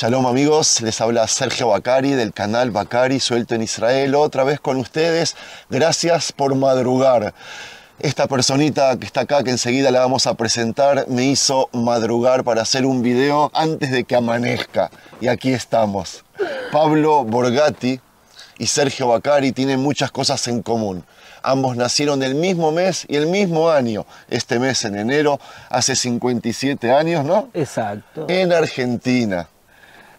Shalom amigos, les habla Sergio Bacari del canal Bacari Suelto en Israel, otra vez con ustedes. Gracias por madrugar. Esta personita que está acá, que enseguida la vamos a presentar, me hizo madrugar para hacer un video antes de que amanezca. Y aquí estamos. Pablo Borgatti y Sergio Bacari tienen muchas cosas en común. Ambos nacieron el mismo mes y el mismo año. Este mes en enero, hace 57 años, ¿no? Exacto. En Argentina.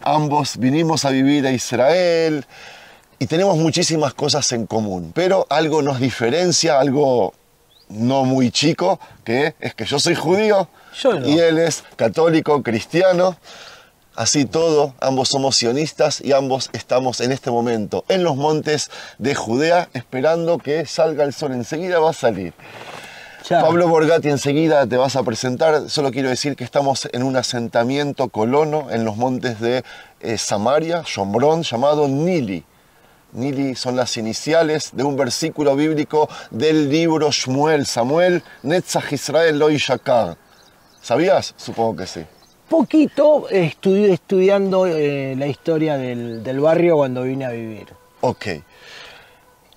Ambos vinimos a vivir a Israel y tenemos muchísimas cosas en común, pero algo nos diferencia, algo no muy chico, que es que yo soy judío Yo no. y él es católico, cristiano. Así todo, ambos somos sionistas y ambos estamos en este momento en los montes de Judea esperando que salga el sol. Enseguida va a salir. Ya. Pablo Borgatti, enseguida te vas a presentar. Solo quiero decir que estamos en un asentamiento colono en los montes de eh, Samaria, Shombrón, llamado Nili. Nili son las iniciales de un versículo bíblico del libro Shmuel, Samuel, Netzach Israel lo Ishakar. ¿Sabías? Supongo que sí. Poquito estudié estudiando eh, la historia del, del barrio cuando vine a vivir. Ok.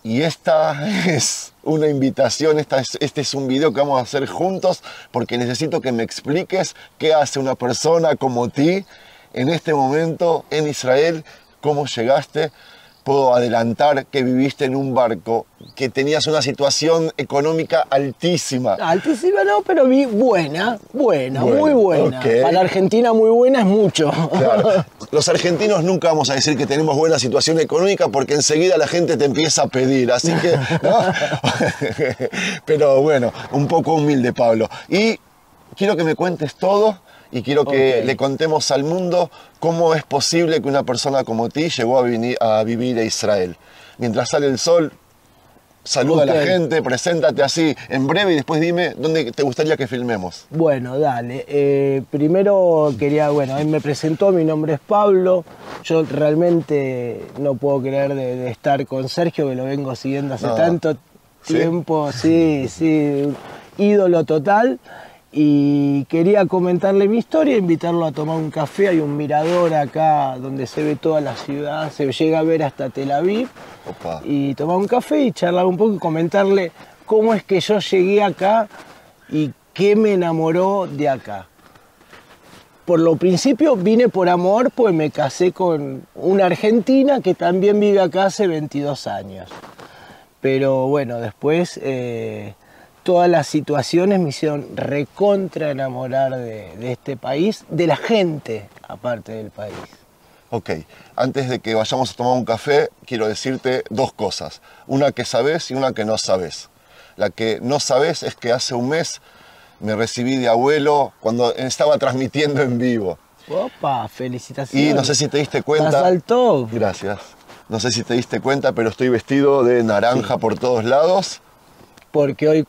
Y esta es una invitación, esta es- este es un video que vamos a hacer juntos porque necesito que me expliques qué hace una persona como ti en este momento en Israel, cómo llegaste. Puedo adelantar que viviste en un barco, que tenías una situación económica altísima. Altísima no, pero vi buena, buena, Bueno, muy buena. Para Argentina muy buena es mucho. Claro. Los argentinos nunca vamos a decir que tenemos buena situación económica porque enseguida la gente te empieza a pedir. Así que, ¿no? Pero bueno, un poco humilde, Pablo. Y quiero que me cuentes todo y quiero que le contemos al mundo cómo es posible que una persona como ti llegó a, vivir a Israel. Mientras sale el sol, saluda a la gente, preséntate así en breve y después dime dónde te gustaría que filmemos. Bueno, dale. Eh, primero quería, bueno, él me presentó, mi nombre es Pablo. Yo realmente no puedo creer de, de estar con Sergio, que lo vengo siguiendo hace No. tanto ¿Sí? tiempo. Sí, sí, ídolo total. Y quería comentarle mi historia, invitarlo a tomar un café. Hay un mirador acá donde se ve toda la ciudad, se llega a ver hasta Tel Aviv Opa. y tomar un café y charlar un poco y comentarle cómo es que yo llegué acá y qué me enamoró de acá. Por lo principio vine por amor, pues me casé con una argentina que también vive acá hace 22 años. Pero bueno, después eh, todas las situaciones me hicieron recontra enamorar de, de este país, de la gente aparte del país. Ok, antes de que vayamos a tomar un café, quiero decirte dos cosas. Una que sabes y una que no sabes. La que no sabes es que hace un mes me recibí de abuelo cuando estaba transmitiendo en vivo. Opa, felicitaciones. Y no sé si te diste cuenta. Top. Gracias. No sé si te diste cuenta, pero estoy vestido de naranja por todos lados. Porque hoy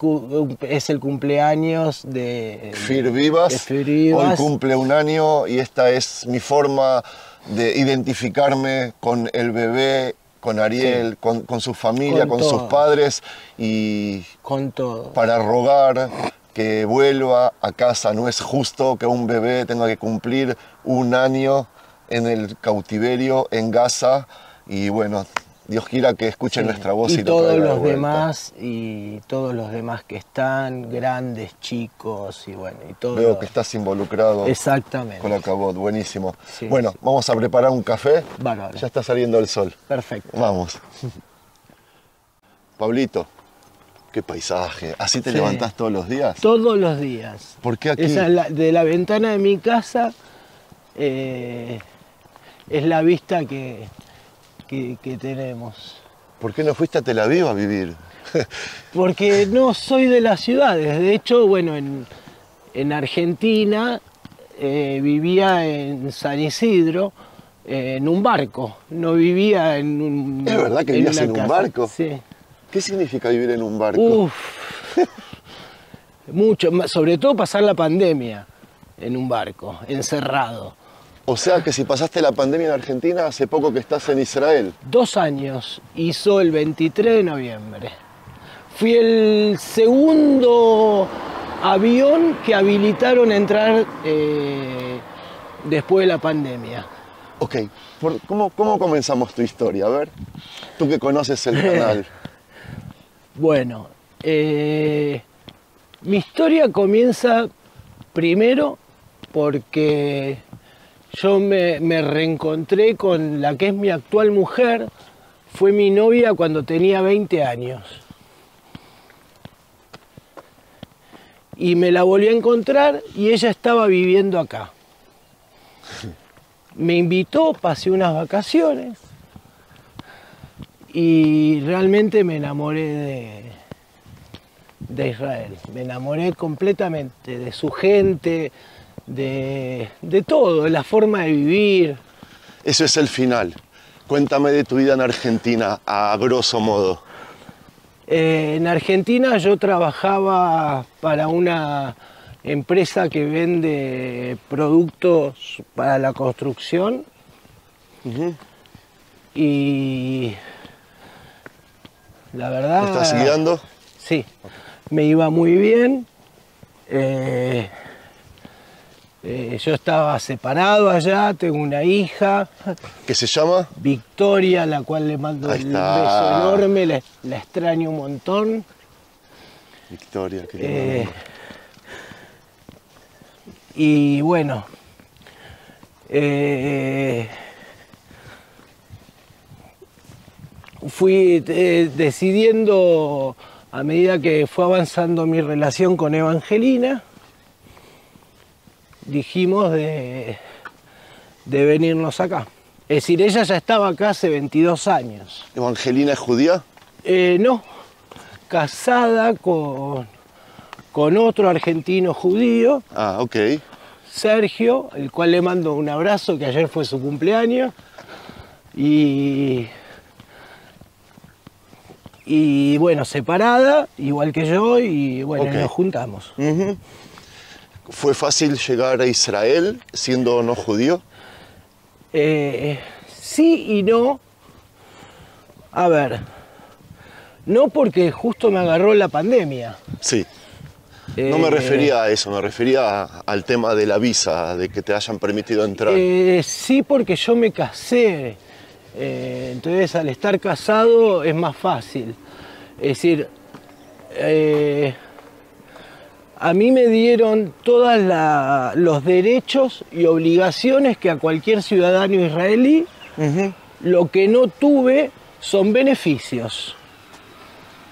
es el cumpleaños de Fir Vivas. Hoy cumple un año y esta es mi forma de identificarme con el bebé, con Ariel, con, con su familia, Con con, sus padres y con todo. para rogar que vuelva a casa. No es justo que un bebé tenga que cumplir un año en el cautiverio en Gaza y bueno, Dios quiera que escuche Sí. nuestra voz y, y todos los demás y todos los demás que están grandes chicos y bueno y todo Veo que estás involucrado exactamente con la cabot, buenísimo. Sí, bueno, sí. vamos a preparar un café. Bárbaro. Ya está saliendo el sol. perfecto Vamos. Pablito, qué paisaje. ¿Así te levantás todos los días? todos los días ¿Por qué aquí? Esa es la- de la ventana de mi casa eh, es la vista que, que, que tenemos ¿Por qué no fuiste a Tel Aviv a vivir? Porque no soy de las ciudades. De hecho, bueno, en, en Argentina eh, vivía en San Isidro eh, en un barco. No vivía en un. ¿Es verdad que vivías en un barco? Sí. ¿Qué significa vivir en un barco? Uf. Mucho, sobre todo pasar la pandemia en un barco, encerrado. O sea que si pasaste la pandemia en Argentina, hace poco que estás en Israel. Dos años hizo el 23 de noviembre. Fui el segundo avión que habilitaron a entrar eh, después de la pandemia. Ok, por- ¿cómo, ¿cómo comenzamos tu historia? A ver, tú que conoces el canal. Bueno, eh, mi historia comienza primero porque yo me, reencontré con la que es mi actual mujer, fue mi novia cuando tenía 20 años. Y me la volví a encontrar y ella estaba viviendo acá. Me invitó, pasé unas vacaciones y realmente me enamoré de, de Israel. Me enamoré completamente de su gente, de, de todo, de la forma de vivir. Eso es el final. Cuéntame de tu vida en Argentina, a grosso modo. Eh, en Argentina yo trabajaba para una empresa que vende productos para la construcción y la verdad... ¿Me estás guiando? Sí, me iba muy bien. Eh, eh, yo estaba separado allá, tengo una hija, ¿Qué se llama? Victoria, a la cual le mando un beso enorme, la, la extraño un montón. Victoria, qué Eh, y bueno, eh, fui decidiendo a medida que fue avanzando mi relación con Evangelina, dijimos de, de venirnos acá. Es decir, ella ya estaba acá hace 22 años. ¿Evangelina es judía? Eh, no, casada con, con otro argentino judío, Ah, ok. Sergio, el cual le mando un abrazo, que ayer fue su cumpleaños. Y, y bueno, separada, igual que yo, y bueno, nos juntamos. ¿Fue fácil llegar a Israel siendo no judío? Eh, sí y no. A ver, no porque justo me agarró la pandemia. Sí. No me Eh, refería a eso, me refería a- al tema de la visa, de que te hayan permitido entrar. Eh, sí, porque yo me casé. Eh, entonces, al estar casado es más fácil. Es decir, eh, a mí me dieron todos los derechos y obligaciones que a cualquier ciudadano israelí. Lo que no tuve son beneficios.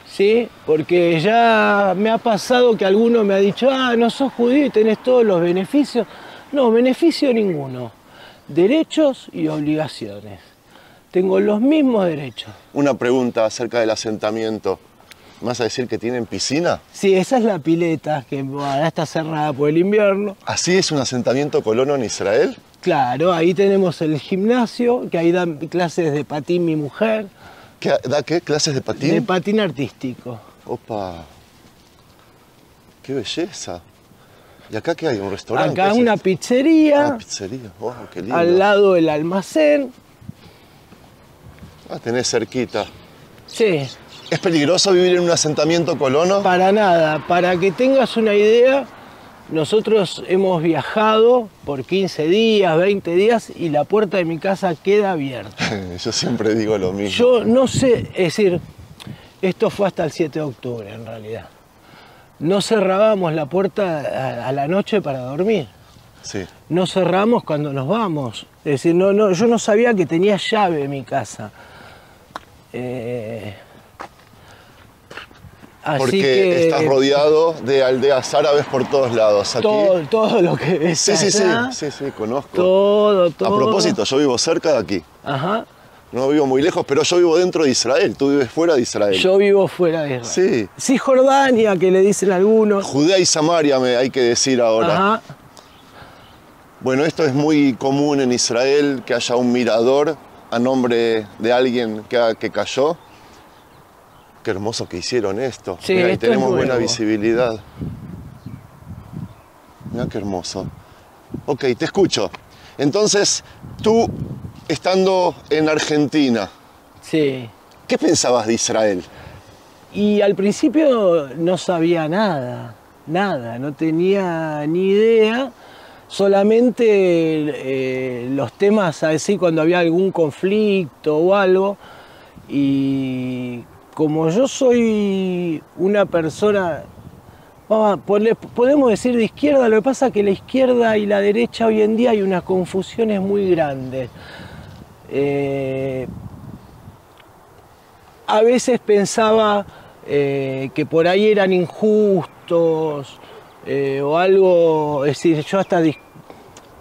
¿Sí? Porque ya me ha pasado que alguno me ha dicho, ah, no sos judío y tenés todos los beneficios. No, beneficio ninguno. Derechos y obligaciones. Tengo los mismos derechos. Una pregunta acerca del asentamiento. ¿Me vas a decir que tienen piscina? Sí, esa es la pileta, que ahora está cerrada por el invierno. ¿Así es un asentamiento colono en Israel? Claro, ahí tenemos el gimnasio, que ahí dan clases de patín mi mujer, ¿Qué, ¿Da qué? ¿Clases de patín? de patín artístico. Opa. ¡Qué belleza! ¿Y acá qué hay? ¿Un restaurante? Acá ¿Qué es una pizzería, Ah, pizzería. Wow, qué lindo. al lado el almacén. Ah, tenés cerquita. Sí, ¿Es peligroso vivir en un asentamiento colono? para nada. Para que tengas una idea, nosotros hemos viajado por 15 días, 20 días y la puerta de mi casa queda abierta. Yo siempre digo lo mismo. Yo no sé, es decir, esto fue hasta el 7 de octubre en realidad. No cerrábamos la puerta a- la noche para dormir. Sí. no cerramos cuando nos vamos. Es decir, no, no, yo no sabía que tenía llave mi casa. Eh, así Porque que estás rodeado de aldeas árabes por todos lados. Aquí. todo, todo lo que ves Sí, sí, sí, sí, sí, conozco. todo, todo. A propósito, yo vivo cerca de aquí. Ajá. No vivo muy lejos, pero yo vivo dentro de Israel. Tú vives fuera de Israel. Yo vivo fuera de Israel. Sí. Sí, Jordania, que le dicen algunos. Judea y Samaria, me hay que decir ahora. Ajá. Bueno, esto es muy común en Israel, que haya un mirador a nombre de alguien que, que cayó. Qué hermoso que hicieron esto. Sí, Mira, y esto tenemos buena visibilidad. Mira qué hermoso. Ok, te escucho. Entonces, tú, estando en Argentina, Sí. ¿qué pensabas de Israel? Y al principio no sabía nada, nada, no tenía ni idea. solamente eh, los temas así cuando había algún conflicto o algo. Y como yo soy una persona, podemos decir de izquierda, lo que pasa es que la izquierda y la derecha hoy en día hay unas confusiones muy grandes. Eh, a veces pensaba eh, que por ahí eran injustos eh, o algo, es decir, yo hasta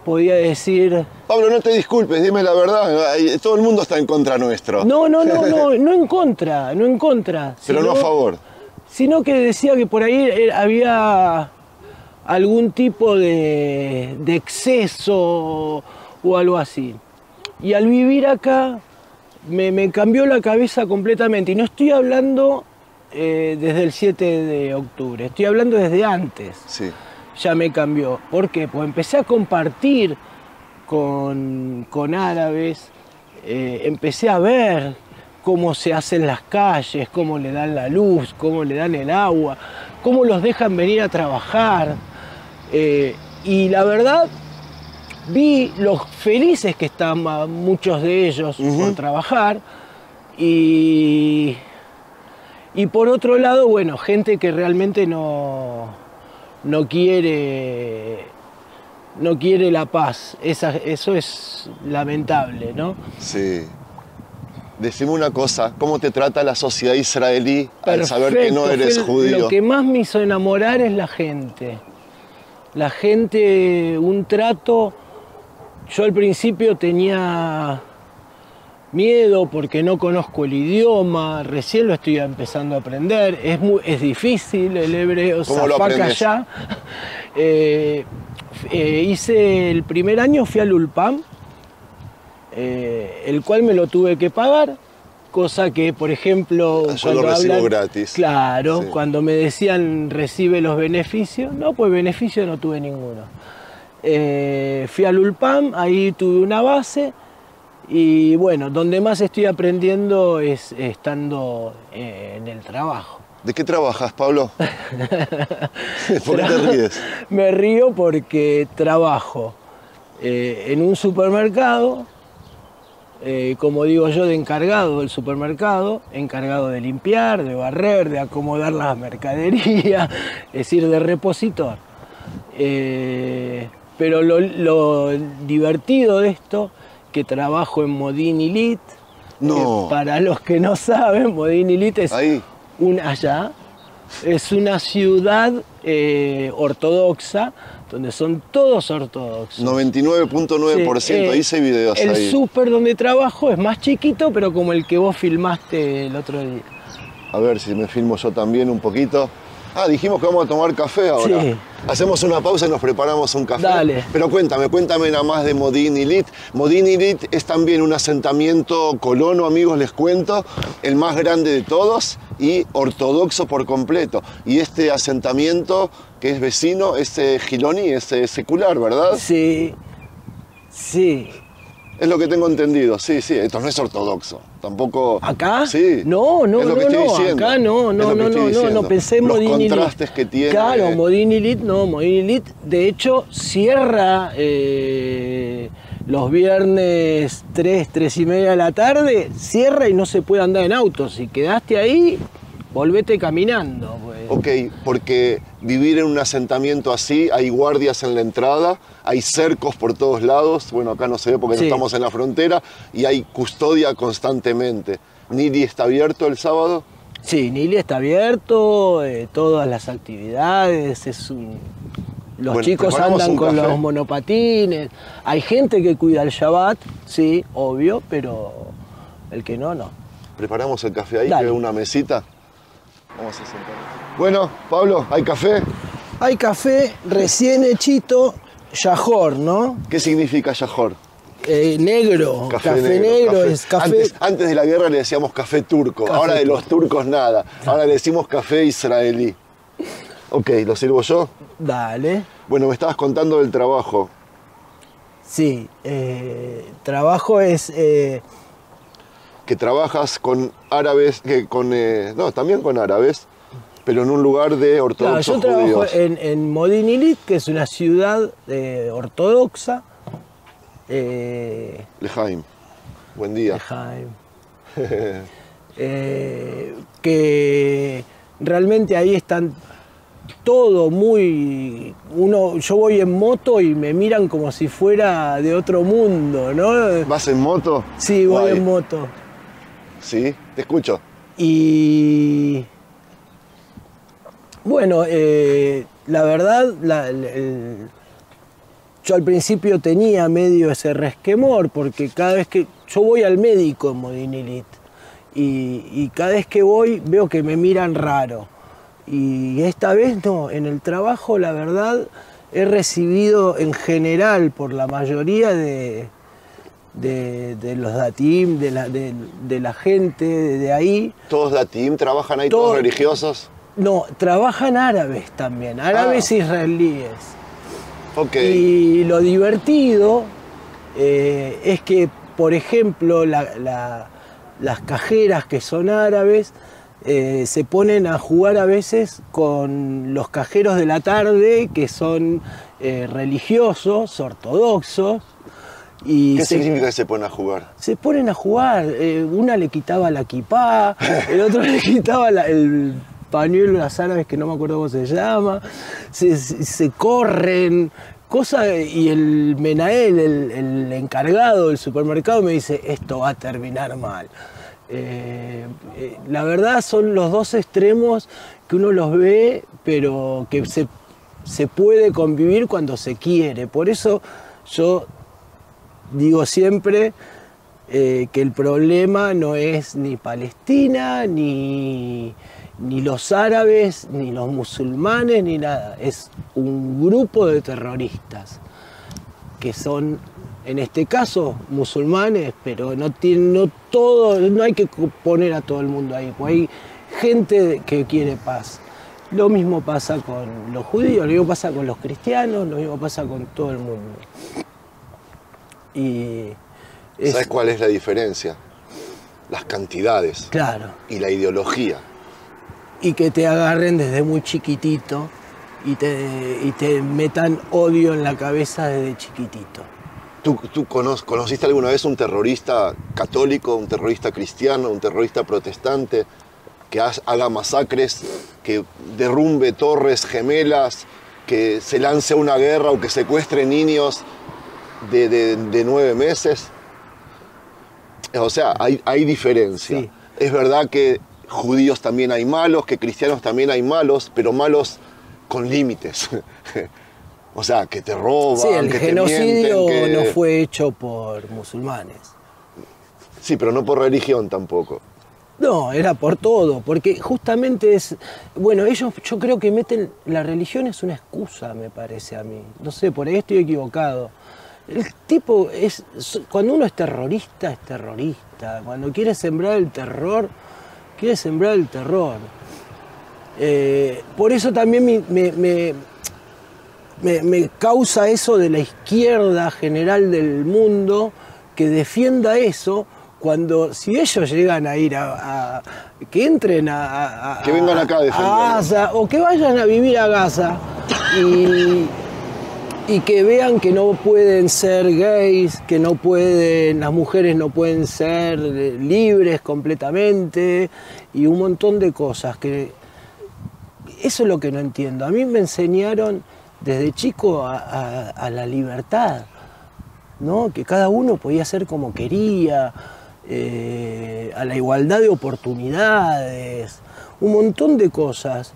podía decir, Pablo, no te disculpes, dime la verdad. Todo el mundo está en contra nuestro. no, no, no, no, no en contra, no en contra. Pero no a sino- favor. Sino que decía que por ahí era- había algún tipo de, de exceso o algo así. Y al vivir acá me, me cambió la cabeza completamente. Y no estoy hablando eh, desde el 7 de octubre, estoy hablando desde antes. Sí. Ya me cambió. ¿Por qué? Pues empecé a compartir con, con árabes, eh, empecé a ver cómo se hacen las calles, cómo le dan la luz, cómo le dan el agua, cómo los dejan venir a trabajar. Eh, y la verdad, vi los felices que están ah, muchos de ellos por trabajar y, y por otro lado, bueno, gente que realmente no, no quiere no quiere la paz. Esa- eso es lamentable, ¿no? Sí. Decime una cosa, ¿cómo te trata la sociedad israelí al saber que no eres judío? Lo que más me hizo enamorar es la gente. La gente, un trato. Yo al principio tenía miedo porque no conozco el idioma, recién lo estoy empezando a aprender. Es, muy, es difícil el hebreo, ¿Cómo lo zafaca ya. Eh, eh, hice el primer año, fui al Ulpam, eh, el cual me lo tuve que pagar, cosa que, por ejemplo, Yo lo recibo gratis. Claro, Sí. cuando me decían recibe los beneficios, no, pues beneficio no tuve ninguno. Eh, fui al Ulpam, ahí tuve una base y bueno, donde más estoy aprendiendo es estando eh, en el trabajo. ¿De qué trabajas, Pablo? ¿Por qué te ríes? Me río porque trabajo eh, en un supermercado, eh, como digo yo, de encargado del supermercado, encargado de limpiar, de barrer, de acomodar las mercaderías, es decir, de repositor. Eh, pero lo, lo divertido de esto, que trabajo en Modín Elite, No. que para los que no saben, Modín Elite es Ahí. un allá. Es una ciudad eh, ortodoxa, donde son todos ortodoxos. 99.9%, Sí, eh, hice videos el ahí. súper donde trabajo es más chiquito, pero como el que vos filmaste el otro día. A ver si me filmo yo también un poquito. Ah, dijimos que vamos a tomar café ahora. Sí. Hacemos una pausa y nos preparamos un café. Dale. Pero cuéntame, cuéntame nada más de Modin Ilit. Modin Ilit es también un asentamiento colono, amigos, les cuento, el más grande de todos y ortodoxo por completo. Y este asentamiento que es vecino es eh, Giloni, es eh, secular, ¿verdad? Sí, sí. Es lo que tengo entendido, sí, sí, esto no es ortodoxo, tampoco... ¿Acá? Sí. No, no, es lo no, que estoy no, diciendo. acá no, no, no, no, no, no, pensé en Los Modín Elite. contrastes que tiene... Claro, Modín Elite no, Modín Elite de hecho cierra eh, los viernes 3, 3 y media de la tarde, cierra y no se puede andar en auto. Si quedaste ahí, volvete caminando. pues. Ok, porque vivir en un asentamiento así, hay guardias en la entrada, hay cercos por todos lados, bueno, acá no se ve porque no estamos en la frontera, y hay custodia constantemente. ¿Nidi está abierto el sábado? Sí, Nili está abierto, eh, todas las actividades, es un- los Bueno, chicos andan con café. los monopatines, hay gente que cuida el Shabbat, sí, obvio, pero el que no, no. Preparamos el café ahí, Dale. que una mesita. Vamos a sentar. Bueno, Pablo, ¿hay café? Hay café recién hechito, Yajor, ¿no? ¿Qué significa Yajor? Eh, negro, café, negro, café- es café. Antes, antes de la guerra le decíamos café turco, Café ahora de los turcos nada, ahora le decimos café israelí. Ok, ¿lo sirvo yo? Dale. Bueno, me estabas contando del trabajo. Sí, eh, trabajo es eh, que trabajas con árabes, que con, eh, no, también con árabes, Pero en un lugar de Claro, ortodoxos yo trabajo judíos. en, en Modinilit, que es una ciudad eh, ortodoxa. eh, Lejaim. Buen día. Lejaim. Eh, que realmente ahí están todo muy uno yo voy en moto y me miran como si fuera de otro mundo no ¿Vas en moto? sí voy Guay. en moto Sí, te escucho. y bueno eh, la verdad yo al principio tenía medio ese resquemor porque cada vez que yo voy al médico en Modinilit y, y cada vez que voy veo que me miran raro. Y esta vez no, en el trabajo la verdad he recibido en general por la mayoría de, de, de los datim, de la, de, de la gente de, ahí, ¿Todos datim trabajan ahí, todos Todo- religiosos? no, trabajan árabes también, árabes Ah. israelíes. Ok. Y lo divertido eh, es que, por ejemplo, la- la- las cajeras que son árabes eh, se ponen a jugar a veces con los cajeros de la tarde que son eh, religiosos, ortodoxos. Y ¿Qué se, significa que se ponen a jugar? se ponen a jugar. eh, una le quitaba la kipá, el otro le quitaba la- el pañuelo de las árabes que no me acuerdo cómo se llama. Se, se- se corren, cosas. Y el Menael, el, el encargado del supermercado, me dice: Esto va a terminar mal. Eh, eh, la verdad son los dos extremos que uno los ve, pero que se, se puede convivir cuando se quiere. Por eso yo digo siempre eh, que el problema no es ni Palestina, ni, ni los árabes, ni los musulmanes, ni nada. Es un grupo de terroristas que son, en este caso, musulmanes, pero no tienen, no todo, no hay que poner a todo el mundo ahí, porque hay gente que quiere paz. Lo mismo pasa con los judíos, lo mismo pasa con los cristianos, lo mismo pasa con todo el mundo. Y es- ¿Sabes cuál es la diferencia? Las cantidades claro, y la ideología. y que te agarren desde muy chiquitito y te, y te metan odio en la cabeza desde chiquitito. ¿Tú, tú cono- conociste alguna vez un terrorista católico, un terrorista cristiano, un terrorista protestante que ha- haga masacres, que derrumbe torres gemelas, que se lance a una guerra o que secuestre niños de, de- de nueve meses? O sea, hay, hay diferencia. Sí. Es verdad que judíos también hay malos, que cristianos también hay malos, pero malos con límites. o sea, que te roban, Sí, el que te genocidio mienten, que- no fue hecho por musulmanes. Sí, pero no por religión tampoco. No, era por todo, porque justamente es, bueno, ellos yo creo que meten, la religión es una excusa, me parece a mí. No sé, por ahí estoy equivocado. El tipo es, cuando uno es terrorista, es terrorista. Cuando quiere sembrar el terror, quiere sembrar el terror. Eh, por eso también me, me- me- causa eso de la izquierda general del mundo que defienda eso cuando si ellos llegan a ir a, a- que entren a, a- a- Que vengan acá a defenderlo. Gaza o que vayan a vivir a Gaza y, y que vean que no pueden ser gays, que no pueden, las mujeres no pueden ser eh, libres completamente y un montón de cosas que eso es lo que no entiendo. A mí me enseñaron desde chico a, la libertad, ¿no? que cada uno podía ser como quería, eh, a la igualdad de oportunidades, un montón de cosas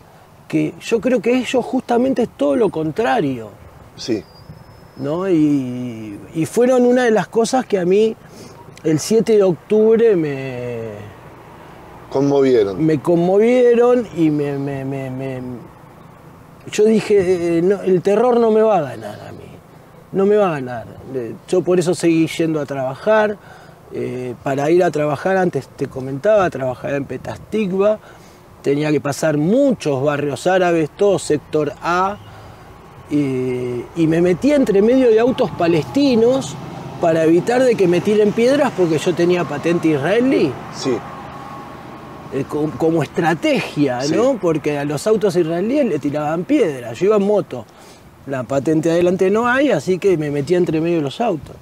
que yo creo que ellos justamente es todo lo contrario. Sí. ¿no? Y, y fueron una de las cosas que a mí el 7 de octubre me, Conmovieron. me conmovieron y me, me- me- me- yo dije, eh, no, el terror no me va a ganar a mí, no me va a ganar. Eh, Yo por eso seguí yendo a trabajar. eh, para ir a trabajar, antes te comentaba, trabajaba en Petastigba, tenía que pasar muchos barrios árabes, todo sector A, eh, y me metí entre medio de autos palestinos para evitar de que me tiren piedras porque yo tenía patente israelí. Sí. eh, co- como estrategia, ¿no? Porque a los autos israelíes le tiraban piedras. Yo iba en moto. La patente adelante no hay, así que me metía entre medio de los autos.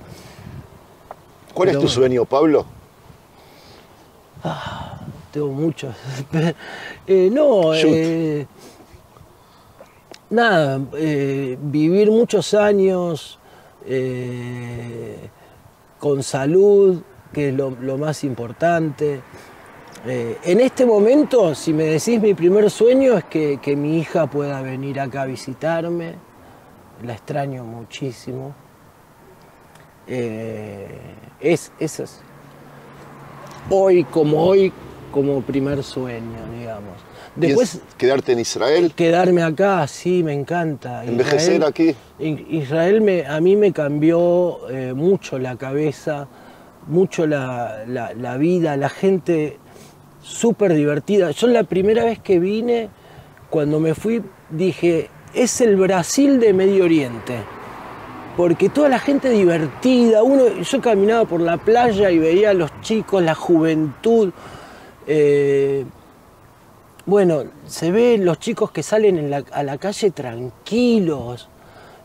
¿Cuál es tu bueno. sueño, Pablo? Tengo muchos. Eh, no, eh, nada, eh, vivir muchos años eh, con salud, que es lo, más importante. Eh, en este momento, si me decís mi primer sueño es que, mi hija pueda venir acá a visitarme. La extraño muchísimo. Es, eso es hoy como hoy como primer sueño, digamos. Después ¿Piensas quedarte en Israel? quedarme acá, sí, me encanta. ¿Envejecer Israel- aquí? Israel me, a mí me cambió eh, mucho la cabeza, mucho la, la- la vida, la gente súper divertida. Yo la primera vez que vine, cuando me fui, dije, es el Brasil de Medio Oriente. Porque toda la gente divertida, uno, yo caminaba por la playa y veía a los chicos, la juventud. eh, bueno, se ve los chicos que salen en la- a la calle tranquilos.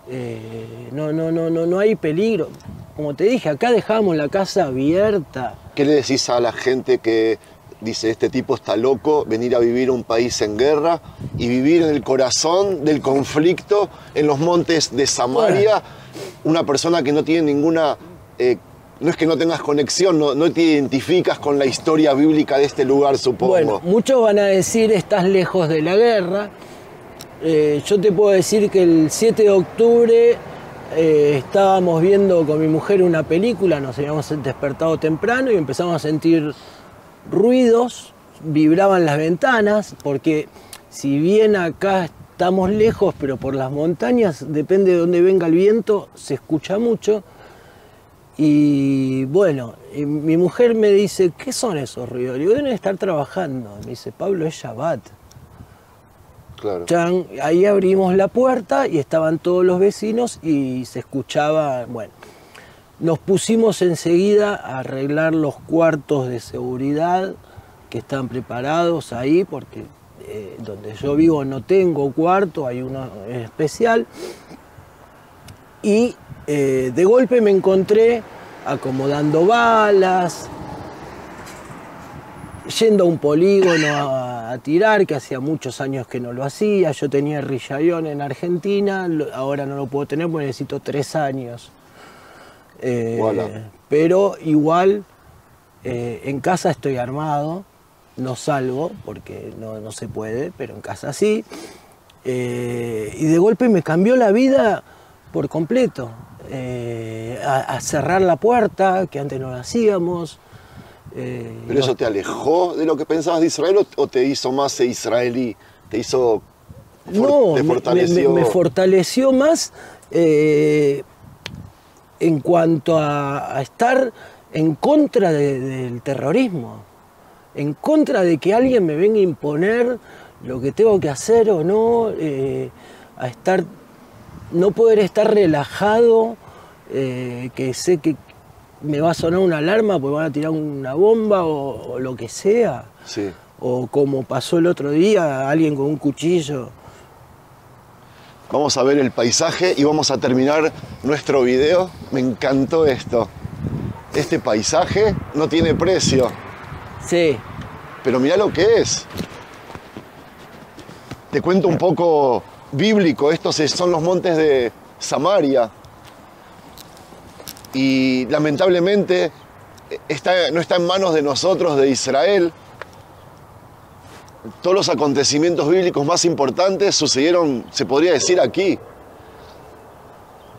eh, no, no, no, no, no hay peligro. Como te dije, acá dejábamos la casa abierta. ¿Qué le decís a la gente que dice, este tipo está loco, venir a vivir un país en guerra y vivir en el corazón del conflicto, en los montes de Samaria? Una persona que no tiene ninguna... eh, no es que no tengas conexión, no, te identificas con la historia bíblica de este lugar, supongo. Bueno, muchos van a decir estás lejos de la guerra. Eh, yo te puedo decir que el 7 de octubre eh, estábamos viendo con mi mujer una película, nos habíamos despertado temprano y empezamos a sentir ruidos, vibraban las ventanas, porque si bien acá estamos lejos, pero por las montañas, depende de dónde venga el viento, se escucha mucho. Y bueno, y mi mujer me dice, ¿qué son esos ruidos? Le digo, deben estar trabajando. Me dice, Pablo, es Shabbat. Claro. Chan, ahí abrimos la puerta y estaban todos los vecinos y se escuchaba, bueno, nos pusimos enseguida a arreglar los cuartos de seguridad que están preparados ahí, porque eh, donde yo vivo no tengo cuarto, hay uno especial. Y eh, de golpe me encontré acomodando balas, yendo a un polígono a, a tirar, que hacía muchos años que no lo hacía. Yo tenía Rillayón en Argentina, ahora no lo puedo tener porque necesito tres años. Eh, Voilà. Pero igual eh, en casa estoy armado, no salgo porque no, no se puede, pero en casa sí. Eh, y de golpe me cambió la vida por completo. Eh, a, a cerrar la puerta, que antes no lo hacíamos. Eh, ¿Pero eso te alejó de lo que pensabas de Israel o, o te hizo más israelí? ¿Te hizo... for- no, te me- me- fortaleció? Me, me fortaleció más eh, en cuanto a, a estar en contra de- del terrorismo, en contra de que alguien me venga a imponer lo que tengo que hacer o no, eh, a estar, no poder estar relajado, eh, que sé que me va a sonar una alarma porque van a tirar una bomba o- o lo que sea Sí. o como pasó el otro día, alguien con un cuchillo. Vamos a ver el paisaje y vamos a terminar nuestro video. Me encantó esto. Este paisaje no tiene precio, Sí, pero mira lo que es. Te cuento un poco bíblico. Estos es- son los montes de Samaria. Y lamentablemente está- no está en manos de nosotros, de Israel. Todos los acontecimientos bíblicos más importantes sucedieron, se podría decir, aquí.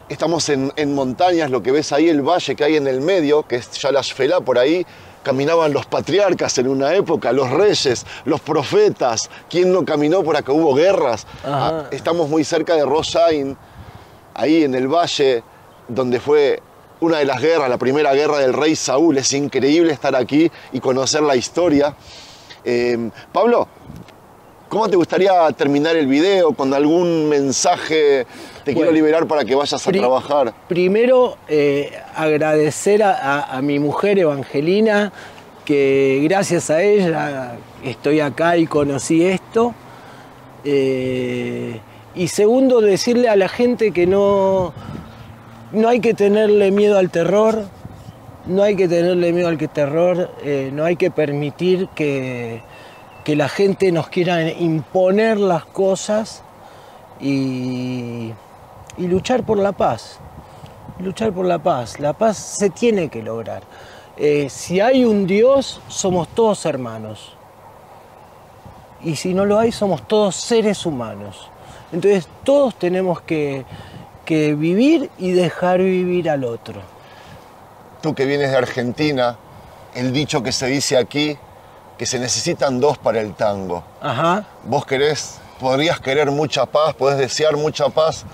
Estamos en, en montañas, lo que ves ahí, el valle que hay en el medio, que es Yalashfelá, por ahí caminaban los patriarcas en una época, los reyes, los profetas. ¿Quién no caminó por acá? Hubo guerras. Ajá. Ah, estamos muy cerca de Roshain, ahí en el valle donde fue una de las guerras, la primera guerra del rey Saúl. Es increíble estar aquí y conocer la historia. Eh, Pablo, ¿cómo te gustaría terminar el video? ¿Con algún mensaje? Te quiero liberar para que vayas a trabajar. Primero, eh, agradecer a, a- a mi mujer Evangelina, que gracias a ella estoy acá y conocí esto. Eh, y segundo, decirle a la gente que no, no hay que tenerle miedo al terror, no hay que tenerle miedo al terror, eh, no hay que permitir que, que, la gente nos quiera imponer las cosas y, luchar por la paz. Luchar por la paz. La paz se tiene que lograr. Eh, si hay un Dios, somos todos hermanos. Y si no lo hay, somos todos seres humanos. Entonces todos tenemos que, que vivir y dejar vivir al otro. Tú que vienes de Argentina, el dicho que se dice aquí, que se necesitan dos para el tango. Ajá. Vos querés, podrías querer mucha paz, podés desear mucha paz,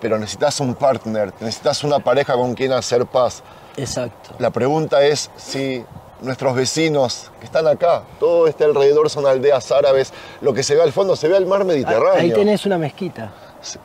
pero necesitas un partner, necesitas una pareja con quien hacer paz. Exacto. La pregunta es si nuestros vecinos que están acá, todo este alrededor son aldeas árabes, lo que se ve al fondo se ve al mar Mediterráneo. Ahí tenés una mezquita.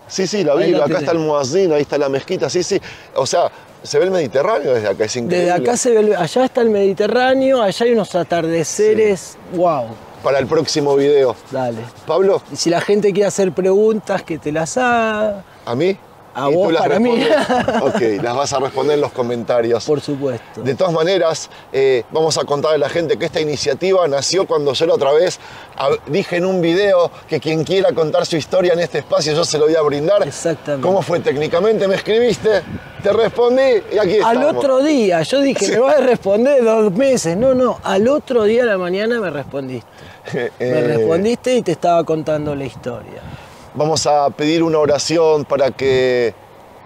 Sí, sí, la vi, acá está el muazzin, ahí está la mezquita, sí, sí. O sea, se ve el Mediterráneo desde acá, es increíble. Desde acá se ve, allá está el Mediterráneo, allá hay unos atardeceres, wow. Para el próximo video. Dale. Pablo. Y si la gente quiere hacer preguntas, que te las haga. ¿A mí? A vos, para mí. ok, las vas a responder en los comentarios. Por supuesto. De todas maneras, eh, vamos a contarle a la gente que esta iniciativa nació cuando yo la otra vez dije en un video que quien quiera contar su historia en este espacio yo se lo voy a brindar. Exactamente. ¿Cómo fue técnicamente? Me escribiste, te respondí y aquí estamos. Al otro día, yo dije, me vas a responder dos meses. No, no, al otro día de la mañana me respondiste. me Eh, respondiste y te estaba contando la historia. Vamos a pedir una oración para que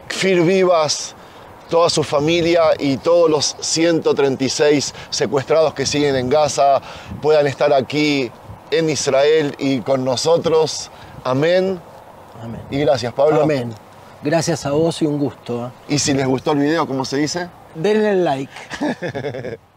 Kfir Vivas, toda su familia y todos los 136 secuestrados que siguen en Gaza puedan estar aquí en Israel y con nosotros. Amén. Amén. Y gracias, Pablo. Amén. Gracias a vos y un gusto. ¿eh? Y si les gustó el video, ¿cómo se dice? Denle like.